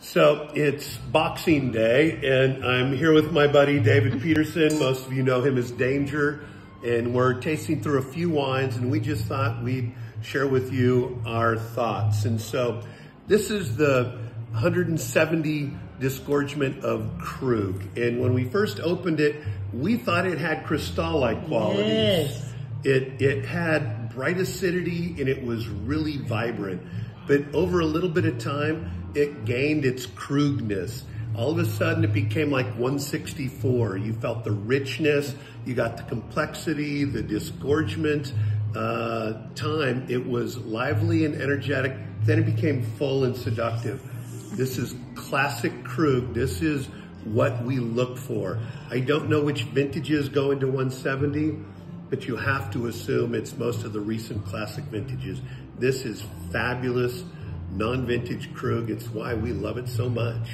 So it's Boxing Day, and I'm here with my buddy David Peterson. Most of you know him as Danger, and we're tasting through a few wines, and we just thought we'd share with you our thoughts. And so this is the 170 disgorgement of Krug, and when we first opened it, we thought it had Cristal-like qualities. Yes. It it had bright acidity and it was really vibrant. But over a little bit of time, it gained its Krugness. All of a sudden, it became like 164. You felt the richness, you got the complexity, the disgorgement. Uh, time, it was lively and energetic. Then it became full and seductive. This is classic Krug. This is what we look for. I don't know which vintages go into 170, but you have to assume it's most of the recent classic vintages. This is fabulous non-vintage Krug. It's why we love it so much.